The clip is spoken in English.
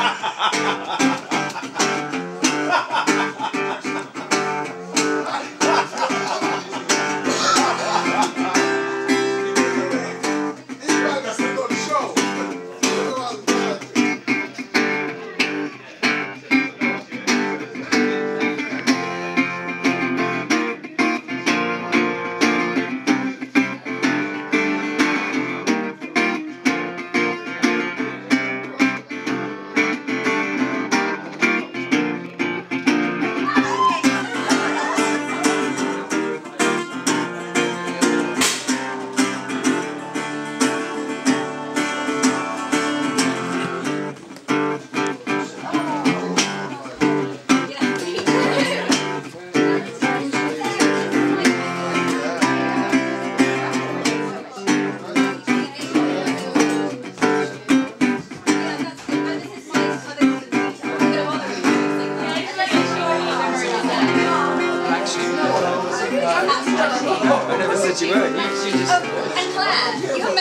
Ha ha ha ha ha! I never said you were. You, you just. Oh, and Claire, you